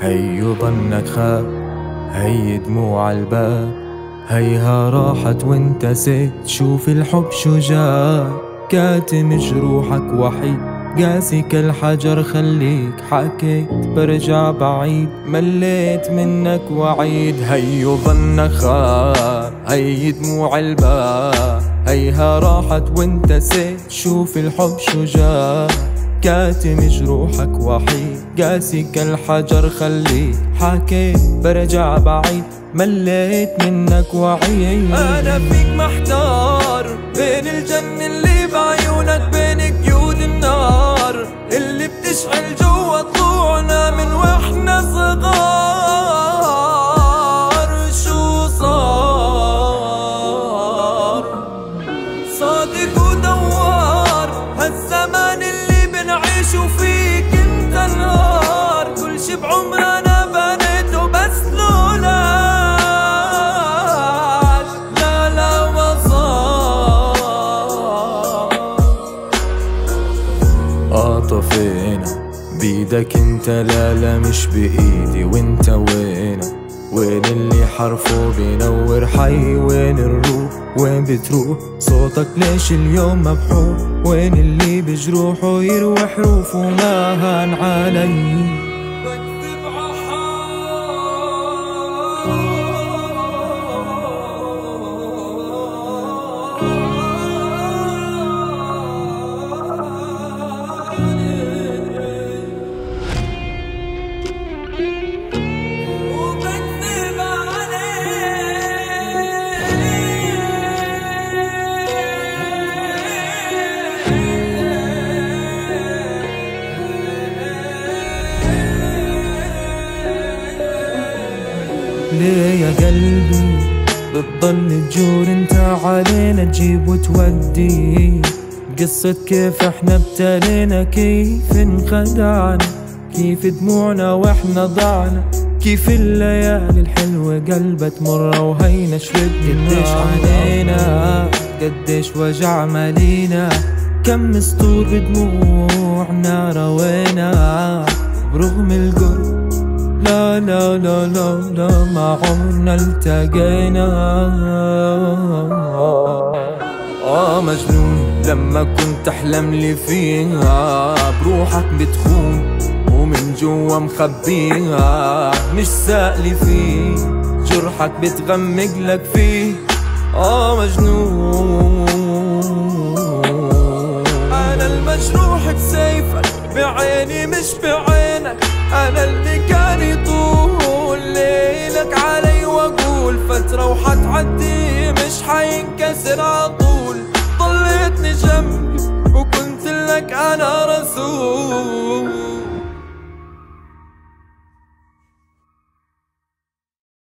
هيو ظنك خاب هي دموع الباب هيها راحت وانتسيت شوف الحب شجاع كاتم جروحك وحيد قاسي كالحجر خليك حكيت برجع بعيد مليت منك وعيد. هيو ظنك خاب هي دموع الباب هيها راحت وانتسيت شوف الحب شجاع كاتم جروحك وحيد. قاسي كالحجر خليك حكيت برجع بعيد مليت منك وعيد أنا فيك محتار قاطفينا بيدك انت لا لا مش بإيدي وانت وين وين اللي حرفه بينور حي؟ وين الروح؟ وين بتروح؟ صوتك ليش اليوم مبحور وين اللي بجروحه يروي حروف وما هان علي. ليه يا قلبي بتضل تجور انت علينا تجيب وتودي. قصة كيف إحنا ابتلينا كيف انخدعنا كيف دموعنا وإحنا ضعنا كيف الليالي الحلوة قلبها تمر وهينا شربت قديش علينا قديش وجع مالينا كم سطور بدموعنا روينا. برغم القرب لا لا لا لا لا ما عمرنا التقينا. آه مجنون لما كنت تحلم لي فيها. بروحك بتخون ومن جوا مخبيها. مش سائلي فيه جرحك بتغمق لك فيه. آه مجنون. أنا المجروح بسيفك بعيني مش بعينك. أنا اللي كان يطول ليلك علي وأقول فترة وحتعدي مش حينكسر عطول ضليتني جنبي وكنت لك أنا رسول.